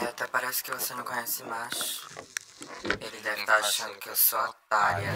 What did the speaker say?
É, até parece que você não conhece macho. Ele deve estar achando que eu sou otária.